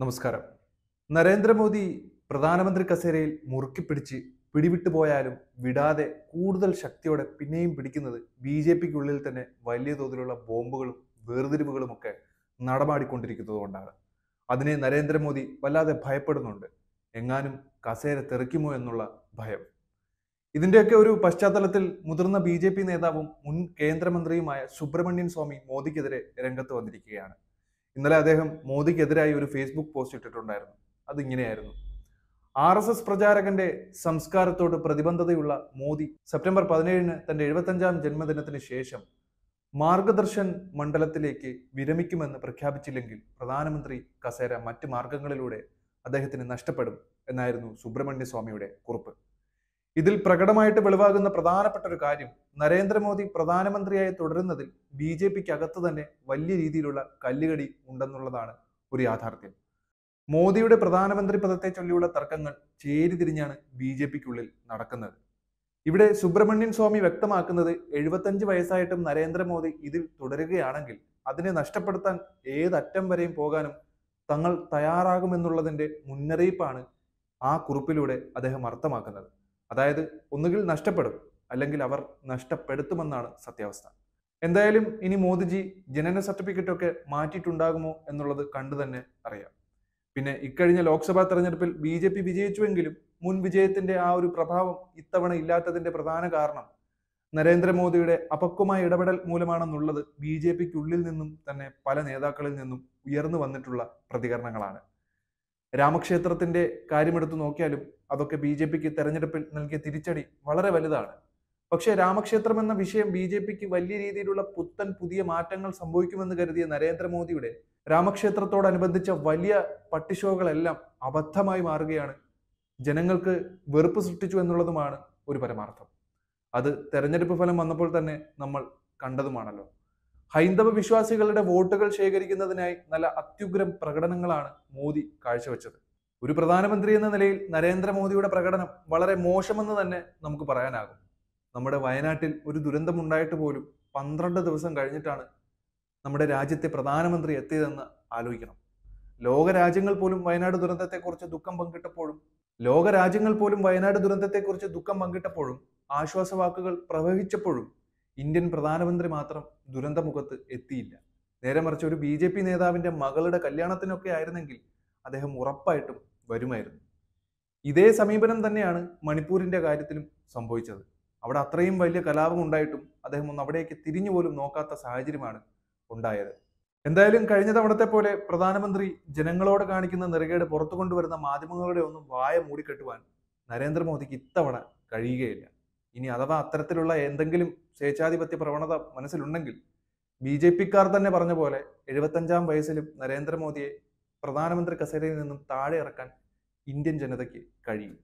നമസ്കാരം. നരേന്ദ്രമോദി പ്രധാനമന്ത്രി കസേരയിൽ മുറുക്കി പിടിച്ച് പിടിവിട്ടു പോയാലും വിടാതെ കൂടുതൽ ശക്തിയോടെ പിന്നെയും പിടിക്കുന്നത് ബി ജെ പിക്കുള്ളിൽ തന്നെ വലിയ തോതിലുള്ള ബോംബുകളും വേർതിരിവുകളും ഒക്കെ നടമാടിക്കൊണ്ടിരിക്കുന്നത് കൊണ്ടാണ് അതിനെ നരേന്ദ്രമോദി വല്ലാതെ ഭയപ്പെടുന്നുണ്ട്. എങ്ങാനും കസേര തെറിക്കുമോ എന്നുള്ള ഭയം. ഇതിന്റെയൊക്കെ ഒരു പശ്ചാത്തലത്തിൽ മുതിർന്ന ബി നേതാവും മുൻ കേന്ദ്രമന്ത്രിയുമായ സുബ്രഹ്മണ്യൻ സ്വാമി മോദിക്കെതിരെ രംഗത്ത് വന്നിരിക്കുകയാണ്. ഇന്നലെ അദ്ദേഹം മോദിക്കെതിരായി ഒരു ഫേസ്ബുക്ക് പോസ്റ്റ് ഇട്ടിട്ടുണ്ടായിരുന്നു. അതിങ്ങനെയായിരുന്നു. ആർ എസ് എസ് പ്രചാരകന്റെ സംസ്കാരത്തോട് പ്രതിബന്ധതയുള്ള മോദി സെപ്റ്റംബർ പതിനേഴിന് തന്റെ എഴുപത്തഞ്ചാം ജന്മദിനത്തിന് ശേഷം മാർഗദർശൻ മണ്ഡലത്തിലേക്ക് വിരമിക്കുമെന്ന് പ്രഖ്യാപിച്ചില്ലെങ്കിൽ പ്രധാനമന്ത്രി കസേര മറ്റ് മാർഗങ്ങളിലൂടെ അദ്ദേഹത്തിന് നഷ്ടപ്പെടും എന്നായിരുന്നു സുബ്രഹ്മണ്യ സ്വാമിയുടെ കുറിപ്പ്. ഇതിൽ പ്രകടമായിട്ട് വെളിവാകുന്ന പ്രധാനപ്പെട്ട ഒരു കാര്യം നരേന്ദ്രമോദി പ്രധാനമന്ത്രിയായി തുടരുന്നതിൽ ബി ജെ പിക്ക് അകത്ത് തന്നെ വലിയ രീതിയിലുള്ള കല്ലുകടി ഉണ്ടെന്നുള്ളതാണ് ഒരു യാഥാർത്ഥ്യം. മോദിയുടെ പ്രധാനമന്ത്രി പദത്തെ ചൊല്ലിയുള്ള തർക്കങ്ങൾ ചേരിതിരിഞ്ഞാണ് ബി ജെ പിക്കുള്ളിൽ നടക്കുന്നത്. ഇവിടെ സുബ്രഹ്മണ്യൻ സ്വാമി വ്യക്തമാക്കുന്നത് എഴുപത്തഞ്ച് വയസ്സായിട്ടും നരേന്ദ്രമോദി ഇതിൽ തുടരുകയാണെങ്കിൽ അതിനെ നഷ്ടപ്പെടുത്താൻ ഏതറ്റം വരെയും പോകാനും തങ്ങൾ തയ്യാറാകുമെന്നുള്ളതിന്റെ മുന്നറിയിപ്പാണ് ആ കുറിപ്പിലൂടെ അദ്ദേഹം അർത്ഥമാക്കുന്നത്. അതായത് ഒന്നുകിൽ നഷ്ടപ്പെടും അല്ലെങ്കിൽ അവർ നഷ്ടപ്പെടുത്തുമെന്നാണ് സത്യാവസ്ഥ. എന്തായാലും ഇനി മോദിജി ജനന സർട്ടിഫിക്കറ്റ് ഒക്കെ മാറ്റിയിട്ടുണ്ടാകുമോ എന്നുള്ളത് കണ്ടു തന്നെ അറിയാം. പിന്നെ ഇക്കഴിഞ്ഞ ലോക്സഭാ തെരഞ്ഞെടുപ്പിൽ ബി ജെ പി വിജയിച്ചുവെങ്കിലും മുൻ വിജയത്തിന്റെ ആ ഒരു പ്രഭാവം ഇത്തവണ ഇല്ലാത്തതിന്റെ പ്രധാന കാരണം നരേന്ദ്രമോദിയുടെ അപക്വമായ ഇടപെടൽ മൂലമാണെന്നുള്ളത് ബി ജെ പിക്കുള്ളിൽ നിന്നും തന്നെ പല നേതാക്കളിൽ നിന്നും ഉയർന്നു വന്നിട്ടുള്ള പ്രതികരണങ്ങളാണ്. രാമക്ഷേത്രത്തിന്റെ കാര്യമെടുത്ത് നോക്കിയാലും അതൊക്കെ ബി ജെ പിക്ക് തെരഞ്ഞെടുപ്പിൽ നൽകിയ തിരിച്ചടി വളരെ വലുതാണ്. പക്ഷേ രാമക്ഷേത്രം എന്ന വിഷയം ബി ജെ പിക്ക് വലിയ രീതിയിലുള്ള പുത്തൻ പുതിയ മാറ്റങ്ങൾ സംഭവിക്കുമെന്ന് കരുതിയ നരേന്ദ്രമോദിയുടെ രാമക്ഷേത്രത്തോടനുബന്ധിച്ച വലിയ പട്ടിഷോകളെല്ലാം അബദ്ധമായി മാറുകയാണ്. ജനങ്ങൾക്ക് വെറുപ്പ് സൃഷ്ടിച്ചു എന്നുള്ളതുമാണ് ഒരു പരമാർത്ഥം. അത് തെരഞ്ഞെടുപ്പ് ഫലം വന്നപ്പോൾ തന്നെ നമ്മൾ കണ്ടതുമാണല്ലോ. ഹൈന്ദവ വിശ്വാസികളുടെ വോട്ടുകൾ ശേഖരിക്കുന്നതിനായി നല്ല അത്യുഗ്രം പ്രകടനങ്ങളാണ് മോദി കാഴ്ചവെച്ചത്. ഒരു പ്രധാനമന്ത്രി എന്ന നിലയിൽ നരേന്ദ്രമോദിയുടെ പ്രകടനം വളരെ മോശമെന്ന് തന്നെ നമുക്ക് പറയാനാകും. നമ്മുടെ വയനാട്ടിൽ ഒരു ദുരന്തമുണ്ടായിട്ട് പോലും പന്ത്രണ്ട് ദിവസം കഴിഞ്ഞിട്ടാണ് നമ്മുടെ രാജ്യത്തെ പ്രധാനമന്ത്രി എത്തിയതെന്ന് ആലോചിക്കണം. ലോകരാജ്യങ്ങൾ പോലും വയനാട് ദുരന്തത്തെക്കുറിച്ച് ദുഃഖം പങ്കിട്ടപ്പോഴും ലോകരാജ്യങ്ങൾ പോലും വയനാട് ദുരന്തത്തെക്കുറിച്ച് ദുഃഖം പങ്കിട്ടപ്പോഴും ആശ്വാസവാക്കുകൾ പ്രവഹിച്ചപ്പോഴും ഇന്ത്യൻ പ്രധാനമന്ത്രി മാത്രം ദുരന്തമുഖത്ത് എത്തിയില്ല. നേരെ മറിച്ച് ഒരു ബി ജെ പി നേതാവിന്റെ മകളുടെ കല്യാണത്തിനൊക്കെ ആയിരുന്നെങ്കിൽ അദ്ദേഹം ഉറപ്പായിട്ടും വരുമായിരുന്നു. ഇതേ സമീപനം തന്നെയാണ് മണിപ്പൂരിന്റെ കാര്യത്തിലും സംഭവിച്ചത്. അവിടെ അത്രയും വലിയ കലാപം ഉണ്ടായിട്ടും അദ്ദേഹം ഒന്ന് അവിടേക്ക് തിരിഞ്ഞു പോലും നോക്കാത്ത സാഹചര്യമാണ് ഉണ്ടായത്. എന്തായാലും കഴിഞ്ഞ തവണത്തെ പോലെ പ്രധാനമന്ത്രി ജനങ്ങളോട് കാണിക്കുന്ന നെറുകേട് പുറത്തു കൊണ്ടുവരുന്ന മാധ്യമങ്ങളുടെ ഒന്നും വായ മൂടിക്കെട്ടുവാൻ നരേന്ദ്രമോദിക്ക് ഇത്തവണ കഴിയുകയില്ല. ഇനി അഥവാ അത്തരത്തിലുള്ള എന്തെങ്കിലും സ്വേച്ഛാധിപത്യ പ്രവണത മനസ്സിലുണ്ടെങ്കിൽ ബി ജെ പിക്കാർ തന്നെ പറഞ്ഞ പോലെ എഴുപത്തഞ്ചാം വയസ്സിലും നരേന്ദ്രമോദിയെ പ്രധാനമന്ത്രി കസേരയിൽ നിന്നും താഴെ ഇറക്കാൻ ഇന്ത്യൻ ജനതയ്ക്ക് കഴിയും.